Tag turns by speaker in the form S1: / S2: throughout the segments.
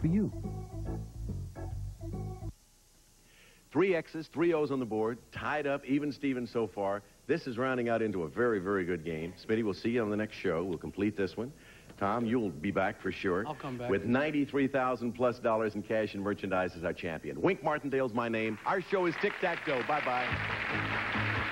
S1: for you.
S2: Three X's, three O's on the board, tied up, even Steven so far. This is rounding out into a very, very good game. Smitty, we'll see you on the next show. We'll complete this one. Tom, you'll be back for sure.
S3: I'll come back.
S2: With 93000 plus dollars in cash and merchandise as our champion. Wink Martindale's my name. Our show is Tic Tac Dough. Bye-bye.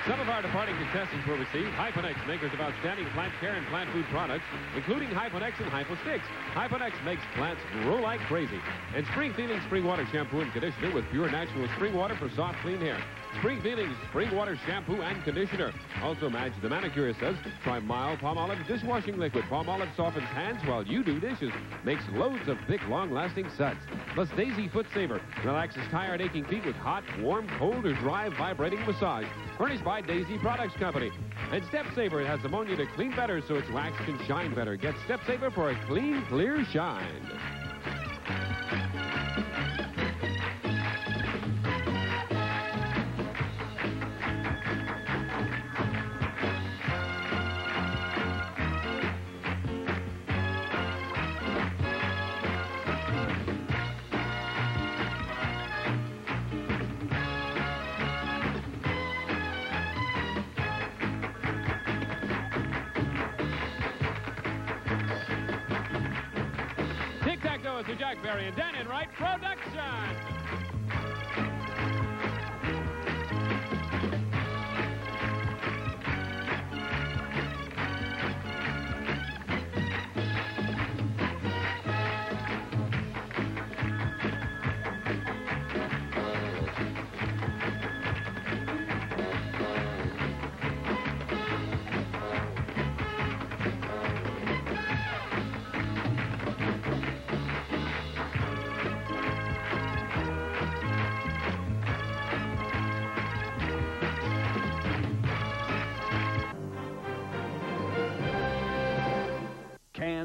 S4: Some of our departing contestants will receive Hyponex, makers of outstanding plant care and plant food products, including Hyponex and Hyposticks. Hyponex makes plants grow like crazy. And Spring Cleaning Spring Water Shampoo and Conditioner with pure natural spring water for soft, clean hair. Spring Feelings Spring Water Shampoo and Conditioner. Also, Madge the manicure says, try mild Palmolive dishwashing liquid. Palmolive softens hands while you do dishes. Makes loads of thick, long-lasting suds. Plus, Daisy Foot Saver relaxes tired, aching feet with hot, warm, cold, or dry, vibrating massage. Furnished by Daisy Products Company. And Step Saver has ammonia to clean better so its wax can shine better. Get Step Saver for a clean, clear shine. Tic Tac Dough is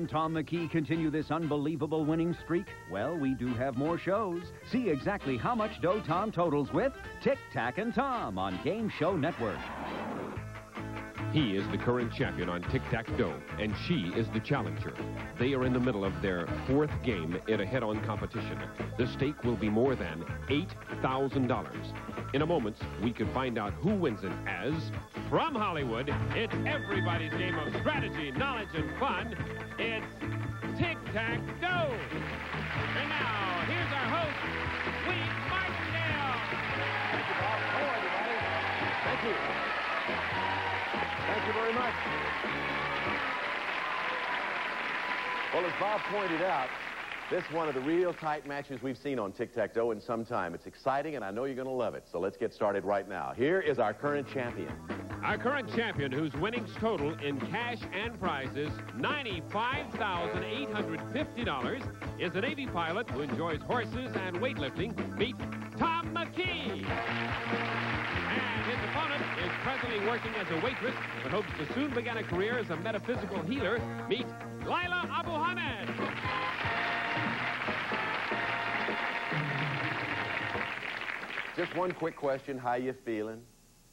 S1: Can Thom McKee continue this unbelievable winning streak? Well, we do have more shows. See exactly how much dough Tom totals with Tic Tac and Tom on Game Show Network.
S4: He is the current champion on Tic Tac Dough, and she is the challenger. They are in the middle of their fourth game in a head-on competition. The stake will be more than $8,000. In a moment, we can find out who wins it as, from Hollywood, it's everybody's game of strategy, knowledge, and fun. It's Tic Tac Dough. And now, here's our host, Wink Martindale.
S2: Thank you, Bob. Hello, everybody. Thank you. Thank you very much. Well, as Bob pointed out, this is one of the real tight matches we've seen on Tic Tac Dough in some time. It's exciting, and I know you're going to love it. So let's get started right now. Here is our current champion.
S4: Our current champion, whose winnings total in cash and prizes $95,850, is a Navy pilot who enjoys horses and weightlifting. Meet Thom McKee. And his opponent is presently working as a waitress, but hopes to soon begin a career as a metaphysical healer. Meet Lila Abu Hamed.
S2: Just one quick question. How you feeling?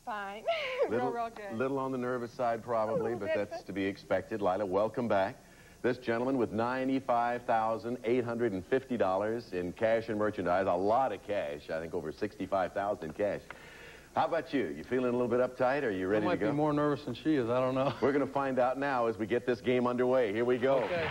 S5: Fine.
S2: Little,
S5: real, real good.
S2: little on the nervous side, probably, but
S5: little
S2: that's
S5: bit.
S2: to be expected. Lila, welcome back. This gentleman with $95,850 in cash and merchandise, a lot of cash, I think over 65,000 in cash. How about you? You feeling a little bit uptight? Or Are you ready to go?
S3: Might be more nervous than she is. I don't know.
S2: We're going to find out now as we get this game underway. Here we go.
S3: Okay.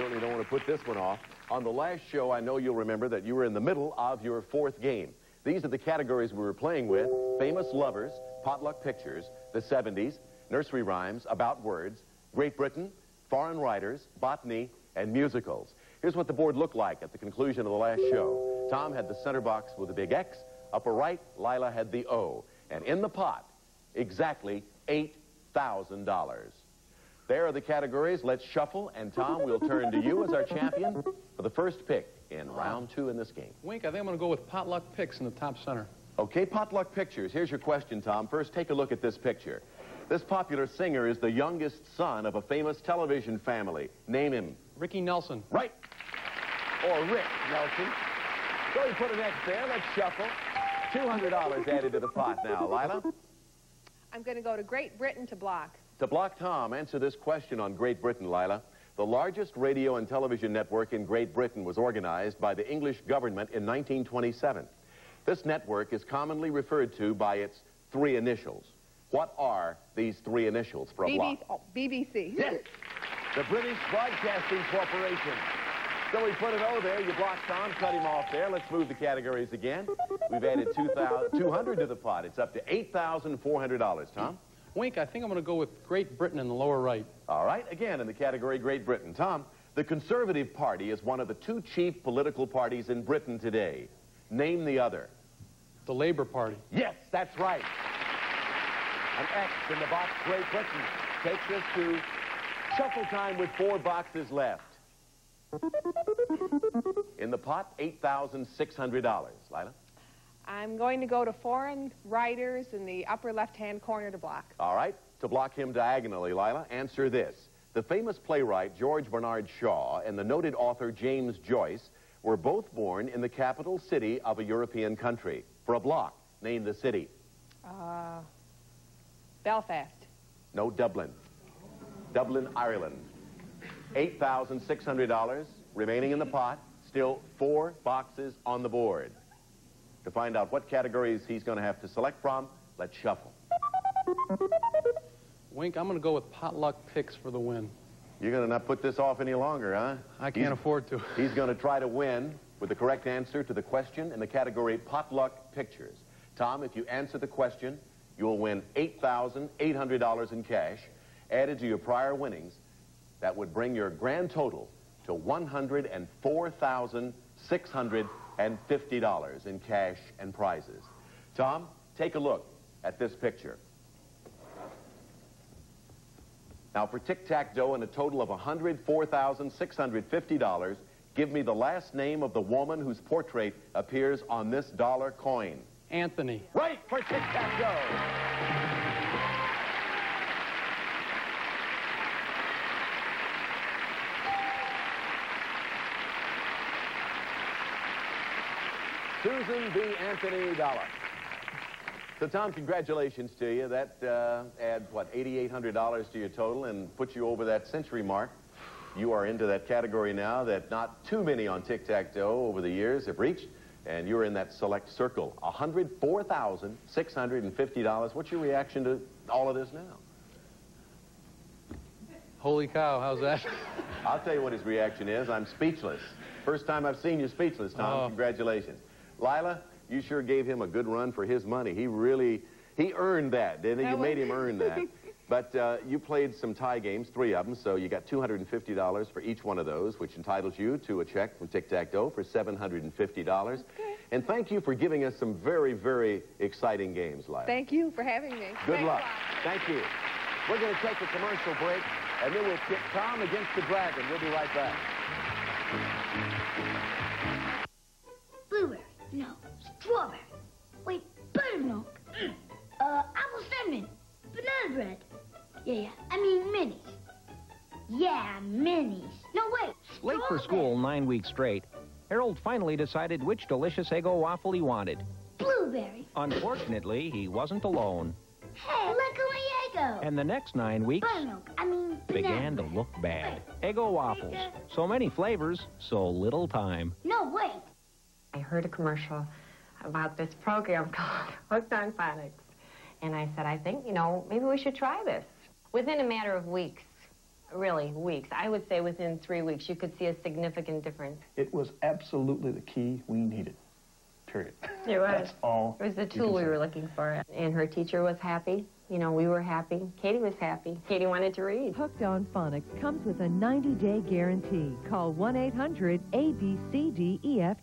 S2: Certainly don't want to put this one off. On the last show, I know you'll remember that you were in the middle of your fourth game. These are the categories we were playing with. Famous lovers, potluck pictures, the 70s, nursery rhymes, about words, Great Britain, foreign writers, botany, and musicals. Here's what the board looked like at the conclusion of the last show. Tom had the center box with a big X. Upper right, Lila had the O. And in the pot, exactly $8,000. There are the categories. Let's shuffle, and Tom, we'll turn to you as our champion for the first pick in round two in this game.
S3: Wink, I think I'm going to go with potluck picks in the top center.
S2: Okay, potluck pictures. Here's your question, Tom. First, take a look at this picture. This popular singer is the youngest son of a famous television family. Name him.
S3: Ricky Nelson.
S2: Right. Or Rick Nelson. So you put an X there. Let's shuffle. $200 added to the pot now. Lila?
S5: I'm going to go to Great Britain to block.
S2: To block Tom, answer this question on Great Britain, Lila. The largest radio and television network in Great Britain was organized by the English government in 1927. This network is commonly referred to by its three initials. What are these three initials for a
S5: BB
S2: block?
S5: oh, BBC.
S2: Yes, the British Broadcasting Corporation. So we put an O there. You blocked Tom, cut him off there. Let's move the categories again. We've added 200 to the pot. It's up to $8,400, Tom.
S3: Wink, I think I'm going to go with Great Britain in the lower right.
S2: All right, again in the category Great Britain. Tom, the Conservative Party is one of the two chief political parties in Britain today. Name the other.
S3: The Labour Party.
S2: Yes, that's right. An X in the box Great Britain takes us to shuffle time with four boxes left. In the pot, $8,600. Lila?
S5: I'm going to go to foreign writers in the upper left-hand corner to block.
S2: All right, to block him diagonally, Lila, answer this. The famous playwright George Bernard Shaw and the noted author James Joyce were both born in the capital city of a European country. For a block, name the city.
S5: Uh, Belfast.
S2: No, Dublin. Dublin, Ireland. $8,600 remaining in the pot. Still four boxes on the board. To find out what categories he's going to have to select from, let's shuffle.
S3: Wink, I'm going to go with potluck picks for the win.
S2: You're going to not put this off any longer, huh?
S3: I can't
S2: He's-
S3: afford to.
S2: He's going to try to win with the correct answer to the question in the category potluck pictures. Tom, if you answer the question, you'll win $8,800 in cash. Added to your prior winnings, that would bring your grand total to $104,650 in cash and prizes. Tom, take a look at this picture. Now, for Tic Tac Dough and a total of $104,650, give me the last name of the woman whose portrait appears on this dollar coin.
S3: Anthony.
S2: Right for Tic Tac Dough. Susan B. Anthony Dollar. So, Tom, congratulations to you. That uh, adds, what, $8,800 to your total and puts you over that century mark. You are into that category now that not too many on Tic Tac Dough over the years have reached, and you're in that select circle. $104,650. What's your reaction to all of this now?
S3: Holy cow, how's that?
S2: I'll tell you what his reaction is. I'm speechless. First time I've seen you speechless, Tom.
S3: Oh.
S2: Congratulations. Lila, you sure gave him a good run for his money. He really, he earned that, didn't he? You made him earn that. But uh, you played some tie games, three of them, so you got $250 for each one of those, which entitles you to a check from Tic Tac Dough for $750. And thank you for giving us some very, very exciting games, Lila.
S5: Thank you for having me.
S2: Good
S5: Thanks
S2: luck. Thank you. We're going to take a commercial break, and then we'll pit Tom against the Dragon. We'll be right back.
S6: Nine weeks straight, Harold finally decided which delicious Eggo waffle he wanted.
S7: Blueberry.
S6: Unfortunately, he wasn't alone,
S7: Hey, look at my Eggo.
S6: and the next nine weeks
S7: Buttermilk. I mean
S6: began to look bad. Eggo waffles. So many flavors, so little time.
S7: No, wait.
S8: I heard a commercial about this program called Hooked on Phonics. And I said, I think, you know, maybe we should try this. Within a matter of weeks, really weeks, I would say within three weeks, you could see a significant difference.
S9: It was absolutely the key we needed. Period.
S8: It was.
S9: That's all.
S8: It was the tool we were looking for. And her teacher was happy. You know, we were happy. Katie was happy. Katie wanted to read.
S10: Hooked on Phonics comes with a 90-day guarantee. Call 1-800-ABCDEF.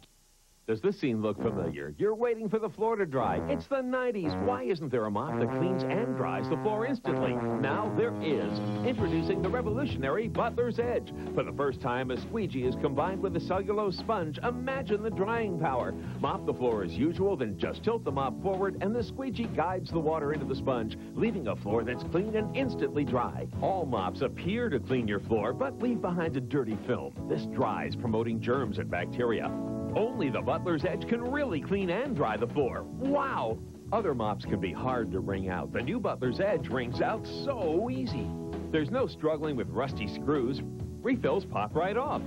S11: Does this scene look familiar? You're waiting for the floor to dry. It's the 90s. Why isn't there a mop that cleans and dries the floor instantly? Now there is. Introducing the revolutionary Butler's Edge. For the first time, a squeegee is combined with a cellulose sponge. Imagine the drying power. Mop the floor as usual, then just tilt the mop forward, and the squeegee guides the water into the sponge, leaving a floor that's clean and instantly dry. All mops appear to clean your floor, but leave behind a dirty film. This dries, promoting germs and bacteria. Only the Butler's Edge can really clean and dry the floor. Wow! Other mops can be hard to wring out. The new Butler's Edge wrings out so easy. There's no struggling with rusty screws. Refills pop right off.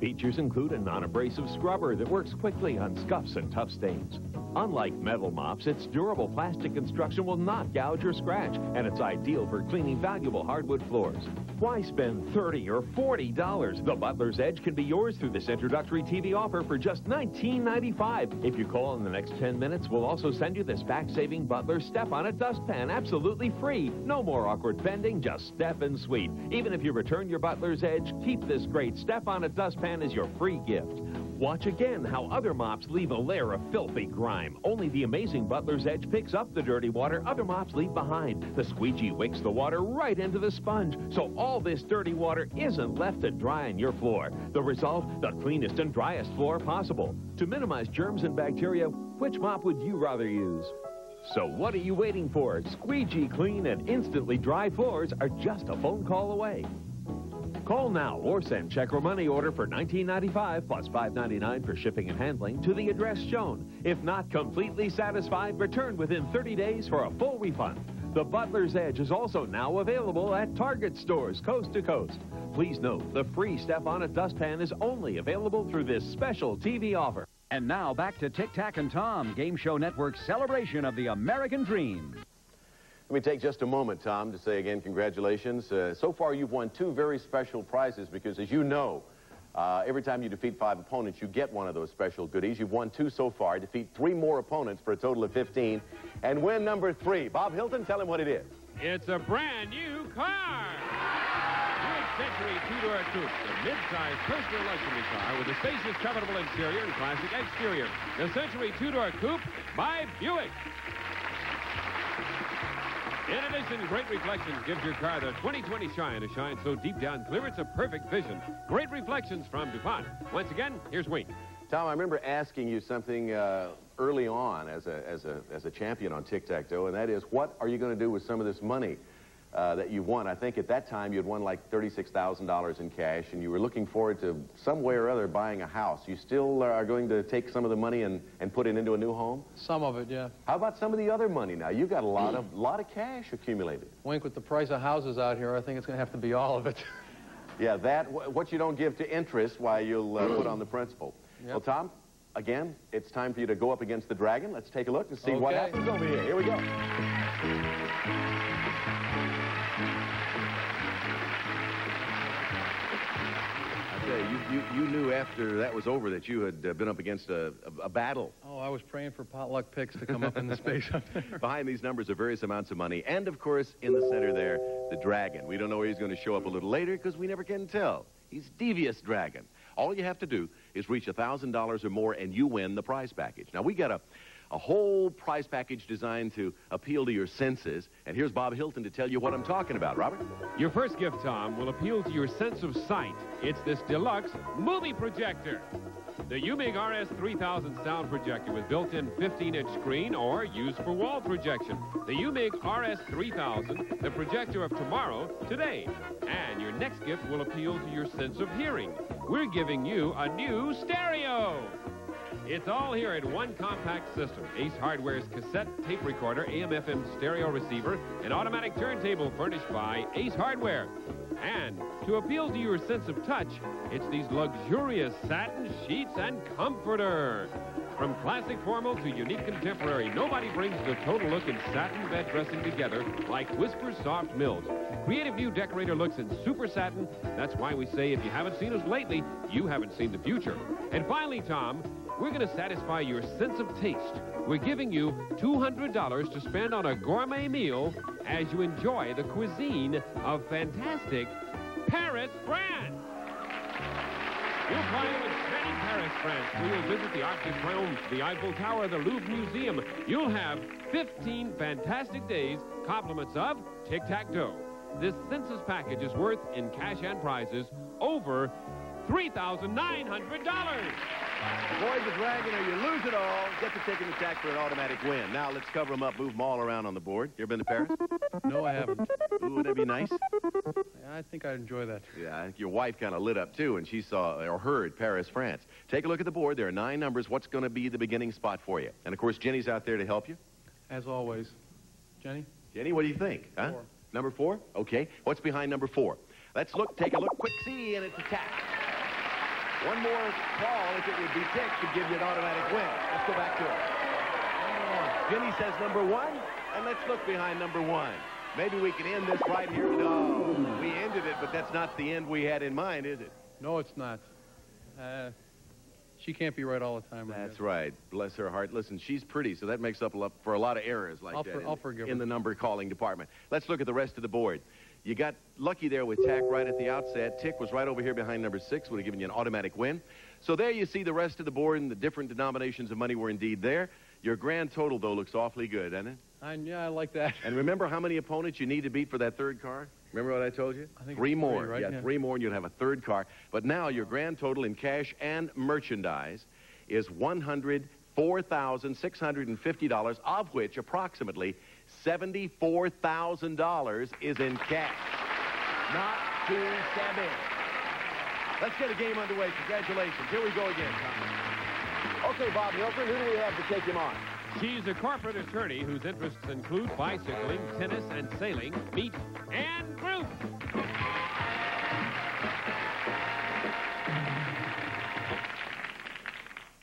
S11: Features include a non-abrasive scrubber that works quickly on scuffs and tough stains. Unlike metal mops, its durable plastic construction will not gouge or scratch, and it's ideal for cleaning valuable hardwood floors. Why spend 30 or $40? The Butler's Edge can be yours through this introductory TV offer for just $19.95. If you call in the next 10 minutes, we'll also send you this back-saving Butler Step-on a dustpan absolutely free. No more awkward bending, just step and sweep. Even if you return your Butler's Edge, keep this great Step-on a dustpan as your free gift. Watch again how other mops leave a layer of filthy grime. Only the amazing Butler's Edge picks up the dirty water other mops leave behind. The squeegee wicks the water right into the sponge, so all this dirty water isn't left to dry on your floor. The result, the cleanest and driest floor possible. To minimize germs and bacteria, which mop would you rather use? So what are you waiting for? Squeegee clean and instantly dry floors are just a phone call away. Call now or send check or money order for $19.95 plus $5.99 for shipping and handling to the address shown. If not completely satisfied, return within 30 days for a full refund. The Butler's Edge is also now available at Target stores coast to coast. Please note, the free Step on a dustpan is only available through this special TV offer.
S1: And now back to Tic Tac and Tom, Game Show Network's celebration of the American dream.
S2: Let me take just a moment, Tom, to say again congratulations. Uh, so far, you've won two very special prizes because, as you know, uh, every time you defeat five opponents, you get one of those special goodies. You've won two so far. Defeat three more opponents for a total of 15. And win number three. Bob Hilton, tell him what it is.
S4: It's a brand new car. Buick Century two-door coupe, the mid-size personal luxury car with a spacious, comfortable interior and classic exterior. The Century two-door coupe by Buick. In addition, Great Reflections gives your car the 2020 shine, a shine so deep down clear it's a perfect vision. Great Reflections from DuPont. Once again, here's Wayne.
S2: Tom, I remember asking you something uh, early on as a, as, a, as a champion on Tic Tac Dough, and that is, what are you going to do with some of this money uh, that you won? I think at that time you had won like $36,000 in cash, and you were looking forward to some way or other buying a house. You still are going to take some of the money and, and put it into a new home?
S3: Some of it, yeah.
S2: How about some of the other money now? You've got a lot of, lot of cash accumulated.
S3: Wink, with the price of houses out here, I think it's going to have to be all of it.
S2: Yeah, that, what you don't give to interest, why you'll uh, put on the principal.
S3: Yep.
S2: Well, Tom, again, it's time for you to go up against the dragon. Let's take a look and see what happens over here. Here we go. You, you, knew after that was over that you had uh, been up against a, a, a battle.
S3: Oh, I was praying for potluck picks to come up in the space.
S2: Behind these numbers are various amounts of money. And, of course, in the center there, the dragon. We don't know where he's going to show up a little later because we never can tell. He's Devious Dragon. All you have to do is reach a $1,000 or more and you win the prize package. Now, we got a, a whole prize package designed to appeal to your senses. And here's Bob Hilton to tell you what I'm talking about. Robert?
S4: Your first gift, Tom, will appeal to your sense of sight. It's this deluxe movie projector. The Eumig RS3000 sound projector with built-in 15-inch screen or used for wall projection. The Eumig RS3000, the projector of tomorrow, today. And your next gift will appeal to your sense of hearing. We're giving you a new stereo. It's all here in one compact system. Ace Hardware's cassette tape recorder, AM-FM stereo receiver, and automatic turntable furnished by Ace Hardware. And to appeal to your sense of touch, it's these luxurious satin sheets and comforter. From classic formal to unique contemporary, nobody brings the total look in satin bed dressing together like Whisper Soft Mills. Creative new decorator looks in super satin. That's why we say if you haven't seen us lately, you haven't seen the future. And finally, Tom, we're going to satisfy your sense of taste. We're giving you $200 to spend on a gourmet meal as you enjoy the cuisine of fantastic Paris, France. You'll fly to enchanting Paris, France, you'll visit the Arc de Triomphe, the Eiffel Tower, the Louvre Museum. You'll have 15 fantastic days, compliments of Tic Tac Dough. This census package is worth, in cash and prizes, over $3,900.
S2: Avoid the dragon or you lose it all. Get the ticket and tack for an automatic win. Now, let's cover them up, move them all around on the board. You ever been to Paris?
S3: No, I haven't.
S2: Ooh, would that be nice?
S3: Yeah, I think I'd enjoy that.
S2: Yeah, I think your wife kind of lit up, too, and she saw or heard Paris, France. Take a look at the board. There are nine numbers. What's going to be the beginning spot for you? And, of course, Jenny's out there to help you.
S3: As always. Jenny?
S2: Jenny, what do you think? Huh?
S3: Four.
S2: Number four? Okay. What's behind number four? Let's look, take a look. Quick see, and it's attack. One more call, if it would be tick, to give you an automatic win. Let's go back to it. Oh, Jenny says number one, and let's look behind number one. Maybe we can end this right here. No, we ended it, but that's not the end we had in mind, is it?
S3: No, it's not. Uh, she can't be right all the time.
S2: That's right. Bless her heart. Listen, she's pretty, so that makes up for a lot of errors like
S3: I'll
S2: that
S3: for-
S2: in, in the number calling department. Let's look at the rest of the board. You got lucky there with Tack right at the outset. Tick was right over here behind number six, would have given you an automatic win. So there you see the rest of the board, and the different denominations of money were indeed there. Your grand total, though, looks awfully good, doesn't it?
S3: I, yeah, I like that.
S2: And remember how many opponents you need to beat for that third car? Remember what I told you?
S3: I think
S2: three more.
S3: three, right?
S2: Yeah,
S3: Yeah.
S2: three more, and you'll have a third car. But now your grand total in cash and merchandise is $104,650, of which approximately $74,000 is in cash. Not too shabby. Let's get a game underway. Congratulations. Here we go again, Tom. Okay, Bob Milford, who do we have to take him on?
S4: She's a corporate attorney whose interests include bicycling, tennis, and sailing. Meet Ann Group.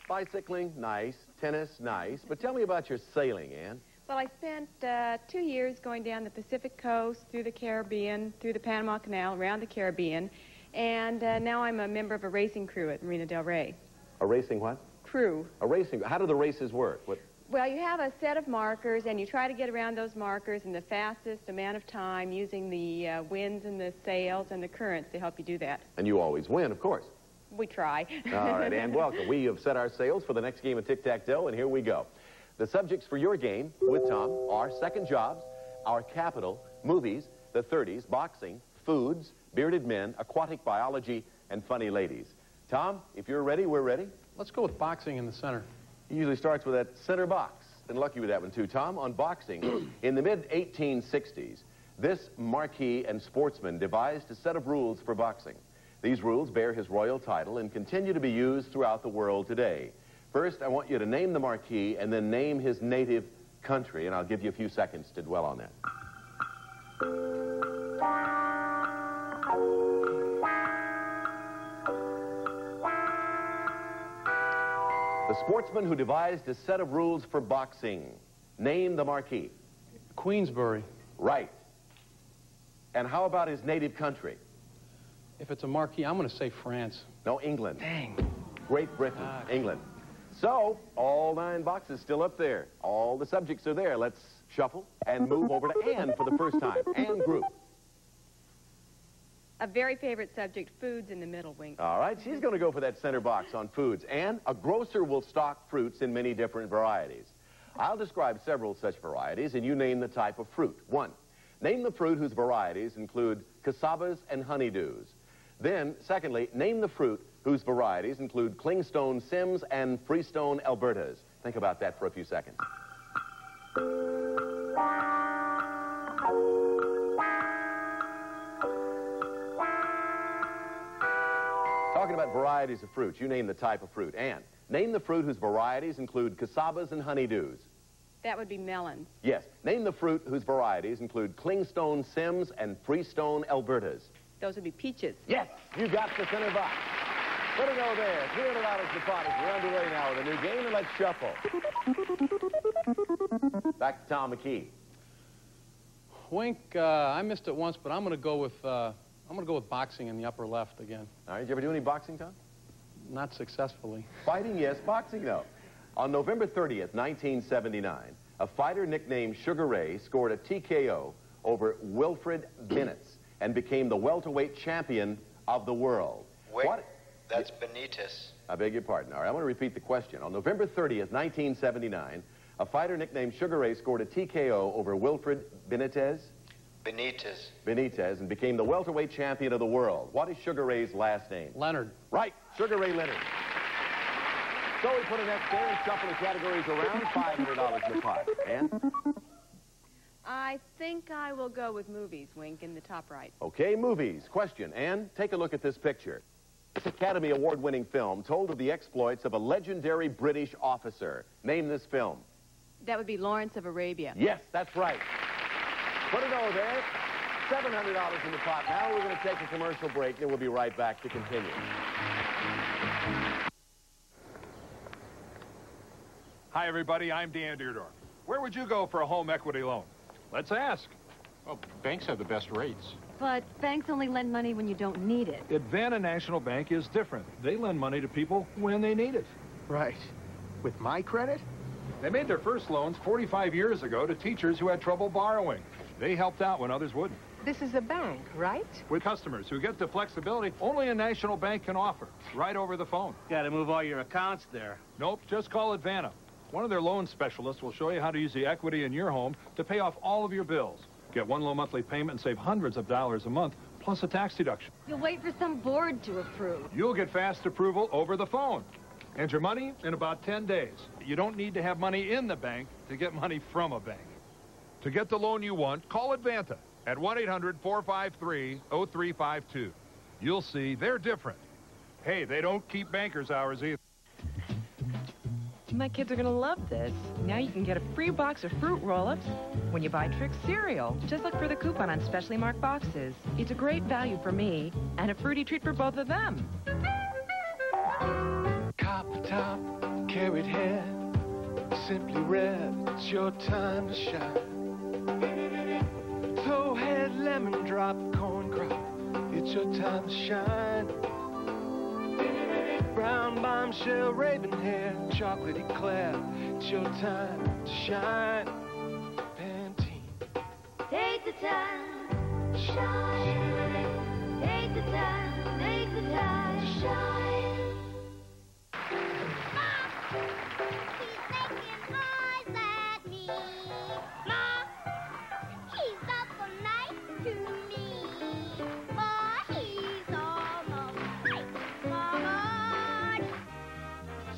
S2: Bicycling, nice. Tennis, nice. But tell me about your sailing, Ann.
S5: Well, I spent uh, two years going down the Pacific coast, through the Caribbean, through the Panama Canal, around the Caribbean, and uh, now I'm a member of a racing crew at Marina Del Rey.
S2: A racing what?
S5: Crew.
S2: A racing. How do the races work? What?
S5: Well, you have a set of markers, and you try to get around those markers in the fastest amount of time using the uh, winds and the sails and the currents to help you do that.
S2: And you always win, of course.
S5: We try.
S2: All right, and welcome. We have set our sails for the next game of Tic Tac Dough, and here we go. The subjects for your game with Tom are second jobs, our capital, movies, the 30s, boxing, foods, bearded men, aquatic biology, and funny ladies. Tom, if you're ready, we're ready.
S3: Let's go with boxing in the center.
S2: He usually starts with that center box. Been lucky with that one, too. Tom, on boxing, in the mid-1860s, this marquis and sportsman devised a set of rules for boxing. These rules bear his royal title and continue to be used throughout the world today. First, I want you to name the marquis and then name his native country, and I'll give you a few seconds to dwell on that. The sportsman who devised a set of rules for boxing. Name the marquis.
S3: Queensberry.
S2: Right. And how about his native country?
S3: If it's a marquee, I'm going to say France.
S2: No, England.
S3: Dang.
S2: Great Britain.
S3: Ah.
S2: England. So, all nine boxes still up there. All the subjects are there. Let's shuffle and move over to Ann for the first time. Ann Group.
S5: a very favorite subject, foods in the middle wing.
S2: All right, she's going to go for that center box on foods. And a grocer will stock fruits in many different varieties. I'll describe several such varieties, and you name the type of fruit. One, name the fruit whose varieties include casabas and honeydews. Then, secondly, name the fruit whose varieties include clingstone Sims and freestone Elbertas. Think about that for a few seconds. Talking about varieties of fruits, you name the type of fruit. And name the fruit whose varieties include casabas and honeydews.
S5: That would be melons.
S2: Yes, name the fruit whose varieties include clingstone Sims and freestone Elbertas.
S5: Those would be peaches.
S2: Yes, you got the center box. Put it over there. $300 deposit. We're underway now with a new game, and let's shuffle. Back to Thom McKee.
S3: Wink, uh, I missed it once, but I'm going to go with uh, I'm going to go with boxing in the upper left again.
S2: All right, did you ever do any boxing, Tom?
S3: Not successfully.
S2: Fighting, yes. Boxing, no. On November 30th, 1979, a fighter nicknamed Sugar Ray scored a TKO over Wilfred Benitez and became the welterweight champion of the world.
S12: Wait,
S2: What?
S12: That's Benitez.
S2: I beg your pardon. All right, I want to repeat the question. On November 30th, 1979, a fighter nicknamed Sugar Ray scored a TKO over Wilfred Benitez,
S12: Benitez.
S2: Benitez and became the welterweight champion of the world. What is Sugar Ray's last name?
S3: Leonard.
S2: Right, Sugar Ray Leonard. So we put an X there and shuffle the categories around, $500 in the pot. And,
S5: I think I will go with movies, Wink, in the top right.
S2: okay, movies. Question, and take a look at this picture. This Academy Award-winning film told of the exploits of a legendary British officer. Name this film.
S5: That would be Lawrence of Arabia.
S2: Yes, that's right. Put it over there. $700 in the pot. Now we're going to take a commercial break, and we'll be right back to continue.
S13: Hi, everybody. I'm Dan Dierdorf. Where would you go for a home equity loan? Let's ask.
S14: Well, banks have the best rates.
S15: But banks only lend money when you don't need it.
S16: Advanta National Bank is different. They lend money to people when they need it.
S14: Right. With my credit?
S16: They made their first loans 45 years ago to teachers who had trouble borrowing. They helped out when others wouldn't.
S17: This is a bank, right?
S16: With customers who get the flexibility only a national bank can offer, right over the phone.
S18: Got to move all your accounts there.
S16: Nope, just call Advanta. One of their loan specialists will show you how to use the equity in your home to pay off all of your bills. Get one low monthly payment and save hundreds of dollars a month, plus a tax deduction.
S15: You'll wait for some board to approve.
S16: You'll get fast approval over the phone. And your money in about 10 days. You don't need to have money in the bank to get money from a bank. To get the loan you want, call Advanta at 1-800-453-0352. You'll see they're different. Hey, they don't keep banker's hours either.
S17: My kids are gonna love this. Now you can get a free box of fruit roll-ups when you buy Trix cereal. Just look for the coupon on specially marked boxes. It's a great value for me and a fruity treat for both of them.
S19: Copper top, carrot head, simply red. It's your time to shine. Towhead, lemon drop, corn crop. It's your time to shine. Brown bombshell, raven hair, chocolate eclair. It's your time to shine. Pantene.
S7: Take the time, shine. Take the time, take the time, shine.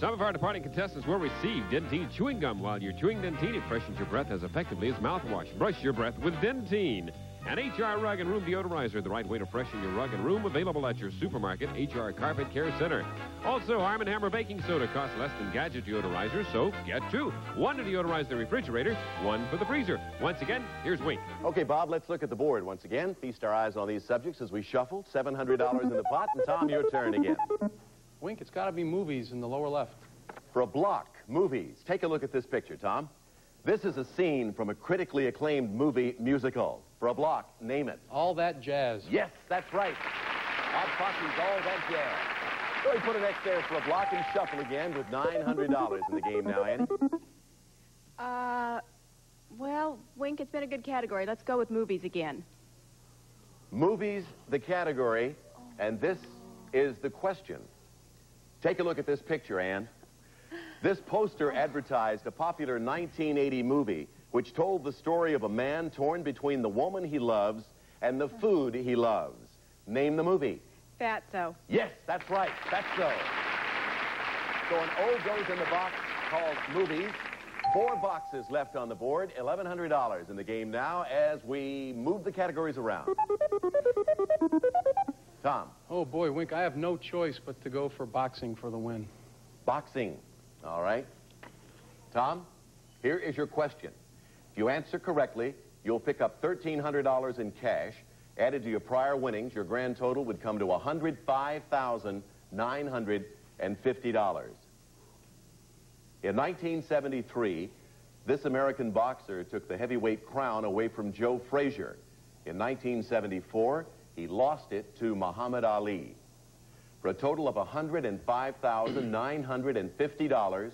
S4: Some of our departing contestants will receive Dentyne chewing gum while you're chewing Dentyne. It freshens your breath as effectively as mouthwash. Brush your breath with Dentyne. An HR rug and room deodorizer, the right way to freshen your rug and room, available at your supermarket HR Carpet Care Center. Also, Arm & Hammer baking soda costs less than Gadget deodorizer, so get two. One to deodorize the refrigerator, one for the freezer. Once again, here's Wink.
S2: Okay, Bob, let's look at the board once again. Feast our eyes on these subjects as we shuffle. $700 in the pot. And Tom, your turn again.
S3: Wink, it's got to be movies in the lower left.
S2: For a block, movies. Take a look at this picture, Tom. This is a scene from a critically acclaimed movie musical. For a block, name it.
S3: All That Jazz.
S2: Yes, that's right. Bob Fosse's All That Jazz. So we put an X there for a block and shuffle again with $900 in the game now, Annie.
S5: Uh, well, Wink, it's been a good category. Let's go with movies again.
S2: Movies, the category, and this is the question. Take a look at this picture, Anne. This poster advertised a popular 1980 movie which told the story of a man torn between the woman he loves and the food he loves. Name the movie.
S5: Fatso.
S2: Yes, that's right. That's so. So an O goes in the box called movies. Four boxes left on the board. $1,100 in the game now as we move the categories around. Tom.
S3: Oh, boy, Wink, I have no choice but to go for boxing for the win.
S2: Boxing. All right. Tom, here is your question. If you answer correctly, you'll pick up $1,300 in cash. Added to your prior winnings, your grand total would come to $105,950. In 1973, this American boxer took the heavyweight crown away from Joe Frazier. In 1974, he lost it to Muhammad Ali. For a total of $105,950,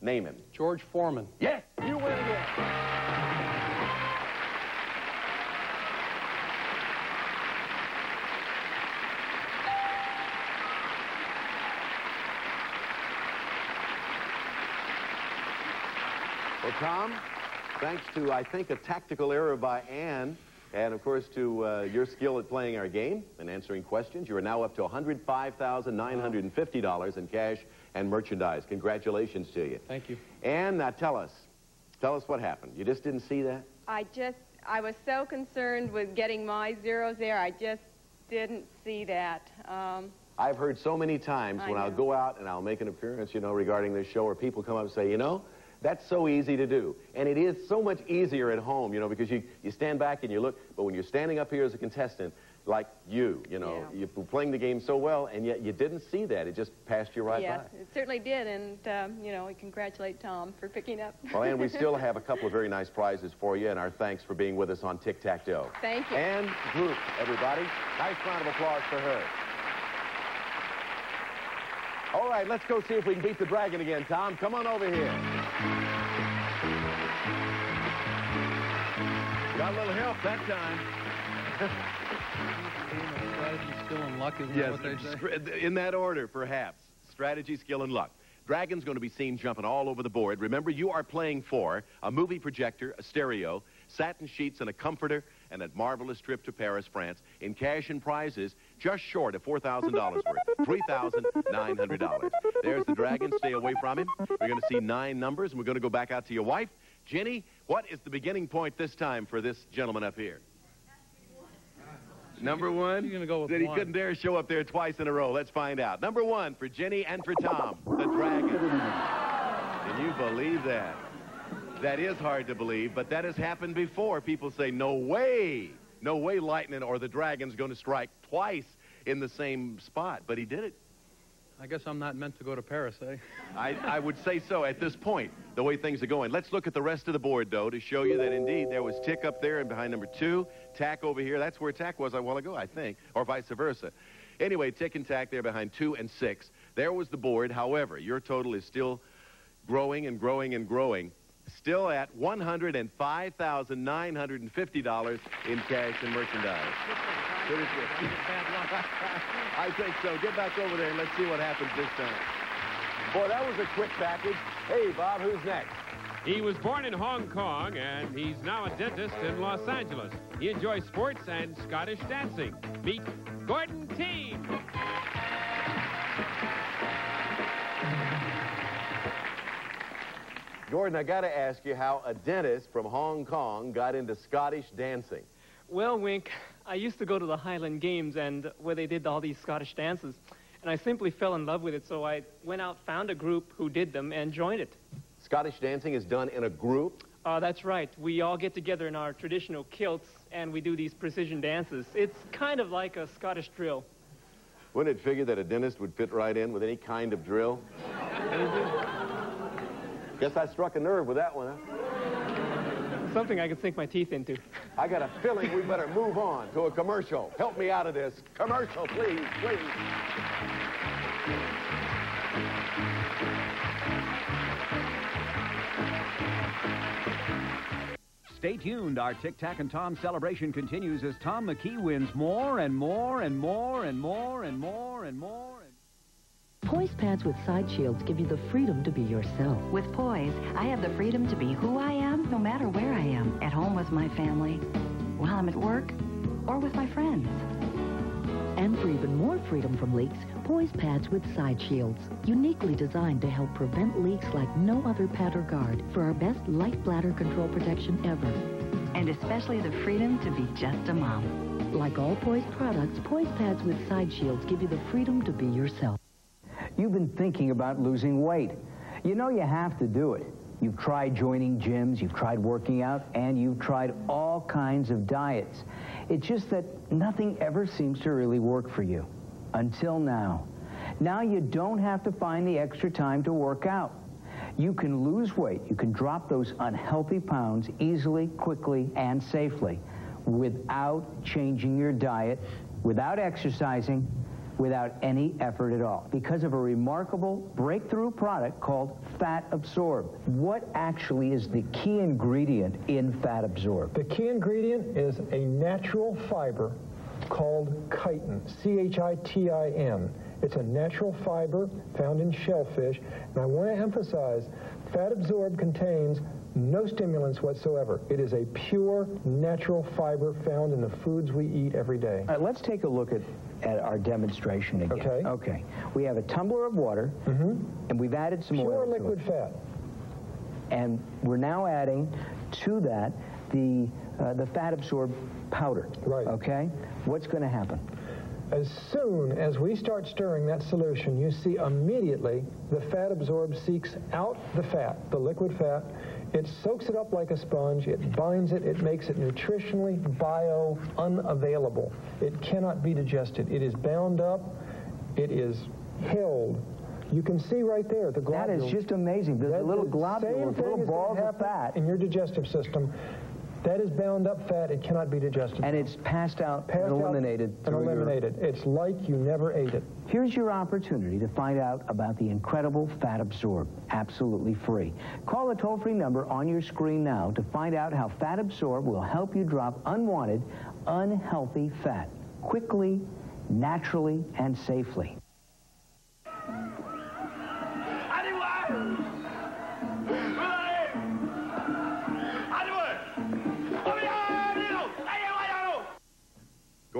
S2: name him.
S3: George Foreman.
S2: Yes, you win again. Well, Tom, thanks to, I think, a tactical error by Ann, and, of course, to uh, your skill at playing our game and answering questions, you are now up to $105,950 in cash and merchandise. Congratulations to you.
S3: Thank you.
S2: And now tell us. Tell us what happened. You just didn't see that?
S5: I just, I was so concerned with getting my zeros there, I just didn't see that. Um,
S2: I've heard so many times
S5: I
S2: when I'll go out and I'll make an appearance, you know, regarding this show, where people come up and say, you know, That's so easy to do. And it is so much easier at home, you know, because you, you stand back and you look, but when you're standing up here as a contestant, like you, you know,
S5: Yeah.
S2: you're playing the game so well, and yet you didn't see that. It just passed you right
S5: yes,
S2: by.
S5: it certainly did, and um, you know, we congratulate Tom for picking up.
S2: Well, and we still have a couple of very nice prizes for you, and our thanks for being with us on Tic Tac Dough.
S5: Thank you.
S2: And Brooke, everybody. Nice round of applause for her. All right, let's go see if we can beat the dragon again, Tom. Come on over here. Got a little help that time.
S3: Strategy, skill, and luck, isn't
S2: Yes,
S3: that what they say?
S2: str- in that order, perhaps. Strategy, skill, and luck. Dragon's going to be seen jumping all over the board. Remember, you are playing for a movie projector, a stereo, satin sheets, and a comforter, and a marvelous trip to Paris, France, in cash and prizes just short of $4,000 worth, $3,900. There's the dragon. Stay away from him. We're going to see nine numbers, and we're going to go back out to your wife. Jenny, what is the beginning point this time for this gentleman up here? Number one?
S3: You're going to go with
S2: That he
S3: one.
S2: couldn't dare show up there twice in a row. Let's find out. Number one for Jenny and for Tom, the dragon. Can you believe that? That is hard to believe, but that has happened before. People say, no way, no way lightning or the dragon's going to strike twice in the same spot. But he did it.
S3: I guess I'm not meant to go to Paris, eh?
S2: I, I would say so at this point, the way things are going. Let's look at the rest of the board, though, to show you that indeed there was Tick up there and behind number two, Tack over here. That's where Tack was a while ago, I think, or vice versa. Anyway, Tick and Tack there behind two and six. There was the board. However, your total is still growing and growing and growing. Still at $105,950 in cash and merchandise. Good as good. I think so. Get back over there and let's see what happens this time. Boy, that was a quick package. Hey, Bob, who's next?
S4: He was born in Hong Kong, and he's now a dentist in Los Angeles. He enjoys sports and Scottish dancing. Meet Gordon Teen.
S2: Gordon, I got to ask you how a dentist from Hong Kong got into Scottish dancing.
S20: Well, Wink, I used to go to the Highland Games and where they did all these Scottish dances. And I simply fell in love with it, so I went out, found a group who did them, and joined it.
S2: Scottish dancing is done in a group.
S20: Uh, that's right. We all get together in our traditional kilts, and we do these precision dances. It's kind of like a Scottish drill.
S2: Wouldn't it figure that a dentist would fit right in with any kind of drill? Guess I struck a nerve with that one, huh?
S20: Something I could sink my teeth into.
S2: I got a feeling we better move on to a commercial. Help me out of this. Commercial, please, please.
S1: Stay tuned. Our Tic Tac and Tom celebration continues as Thom McKee wins more and more and more and more and more and more.
S15: Poise pads with side shields give you the freedom to be yourself.
S21: With Poise, I have the freedom to be who I am no matter where I am. At home with my family, while I'm at work, or with my friends.
S15: And for even more freedom from leaks, Poise pads with side shields. Uniquely designed to help prevent leaks like no other pad or guard for our best light bladder control protection ever.
S21: And especially the freedom to be just a mom.
S15: Like all Poise products, Poise pads with side shields give you the freedom to be yourself.
S22: You've been thinking about losing weight. You know you have to do it. You've tried joining gyms, you've tried working out, and you've tried all kinds of diets. It's just that nothing ever seems to really work for you. Until now. Now you don't have to find the extra time to work out. You can lose weight. You can drop those unhealthy pounds easily, quickly, and safely without changing your diet, without exercising, without any effort at all because of a remarkable breakthrough product called Fat Absorb. What actually is the key ingredient in Fat Absorb?
S23: The key ingredient is a natural fiber called chitin, C-H-I-T-I-N. It's a natural fiber found in shellfish, and I want to emphasize Fat Absorb contains no stimulants whatsoever. It is a pure natural fiber found in the foods we eat every day.
S22: All right, let's take a look at, at our demonstration again.
S23: Okay.
S22: Okay. We have a tumbler of water, and we've added some
S23: Pure
S22: oil. to
S23: liquid fat.
S22: And we're now adding to that the uh, the fat absorb powder. Right. Okay. What's going to happen?
S23: As soon as we start stirring that solution, you see immediately the fat absorbed seeks out the fat, the liquid fat. It soaks it up like a sponge. It binds it. It makes it nutritionally bio unavailable. It cannot be digested. It is bound up. It is held. You can see right there the globules.
S22: That is just amazing. There's a little globule, little balls of fat
S23: in your digestive system. That is bound up fat. It cannot be digested.
S22: And it's passed out
S23: Passed
S22: and
S23: out
S22: eliminated.
S23: and
S22: through your-
S23: eliminated. It's like you never ate it.
S22: Here's your opportunity to find out about the incredible Fat Absorb, absolutely free. Call the toll-free number on your screen now to find out how Fat Absorb will help you drop unwanted, unhealthy fat quickly, naturally, and safely.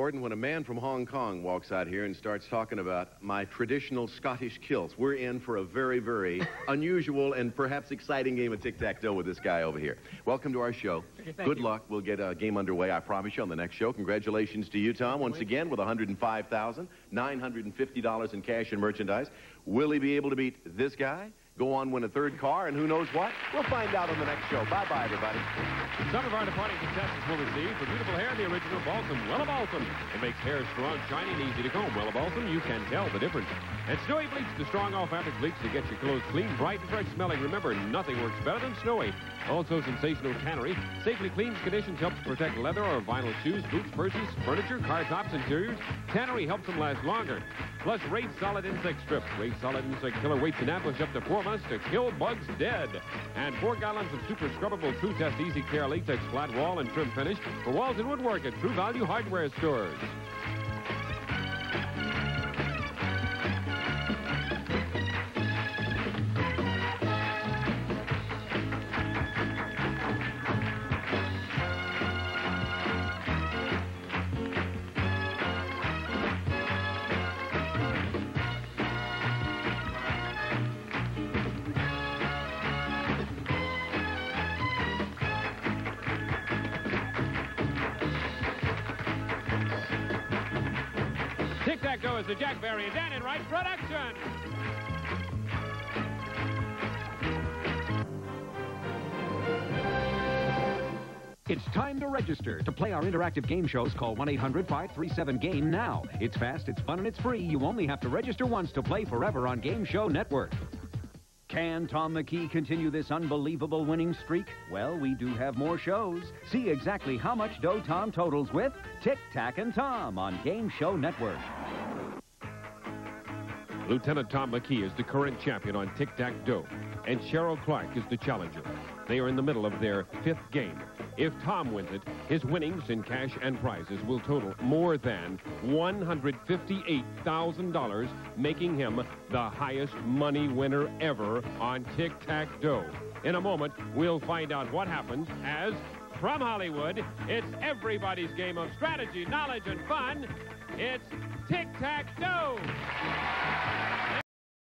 S2: Gordon, when a man from Hong Kong walks out here and starts talking about my traditional Scottish kilts, we're in for a very, very unusual and perhaps exciting game of Tic Tac Dough with this guy over here. Welcome to our show.
S24: thank
S2: Good
S24: you.
S2: luck. We'll get a game underway, I promise you, on the next show. Congratulations to you, Thom, once again with $105,950 in cash and merchandise. Will he be able to beat this guy? Go on, win a third car, and who knows what? We'll find out on the next show. Bye-bye, everybody.
S4: Some of our departing contestants will receive for beautiful hair the original Balsam Wella Balsam. It makes hair strong, shiny, and easy to comb. Wella Balsam, you can tell the difference. And Snowy Bleach, the strong all-fabric bleach that gets your clothes clean, bright, and fresh smelling. Remember, nothing works better than Snowy. Also, Sensational Tannery safely cleans, conditions, helps protect leather or vinyl shoes, boots, purses, furniture, car tops, interiors. Tannery helps them last longer. Plus, Raid Solid Insect Strip. Raid Solid Insect Killer waits in ambush up to four months to kill bugs dead. And four gallons of super scrubbable Tru-Test Easy Care latex flat wall and trim finish for walls and woodwork at True Value Hardware stores. Barry and Dan Enright production.
S1: It's time to register. To play our interactive game shows, call 1-800-537-GAME now. It's fast, it's fun, and it's free. You only have to register once to play forever on Game Show Network. Can Thom McKee continue this unbelievable winning streak? Well, we do have more shows. See exactly how much dough Thom totals with Tic Tac and Thom on Game Show Network.
S4: Lieutenant Thom McKee is the current champion on Tic Tac Dough, and Cheryl Clark is the challenger. They are in the middle of their fifth game. If Thom wins it, his winnings in cash and prizes will total more than $158,000, making him the highest money winner ever on Tic Tac Dough. In a moment, we'll find out what happens as, from Hollywood, it's everybody's game of strategy, knowledge, and fun. It's Tic Tac Dough.